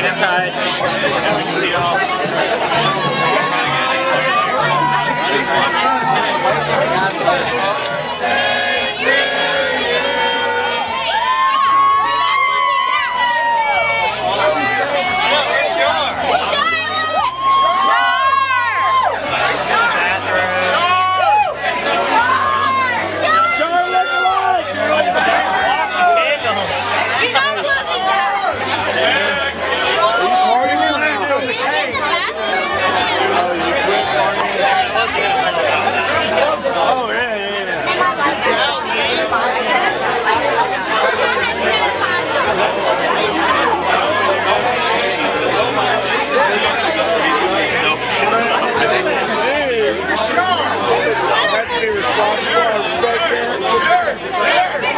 Wait inside. And we can see all. Sir! Sir!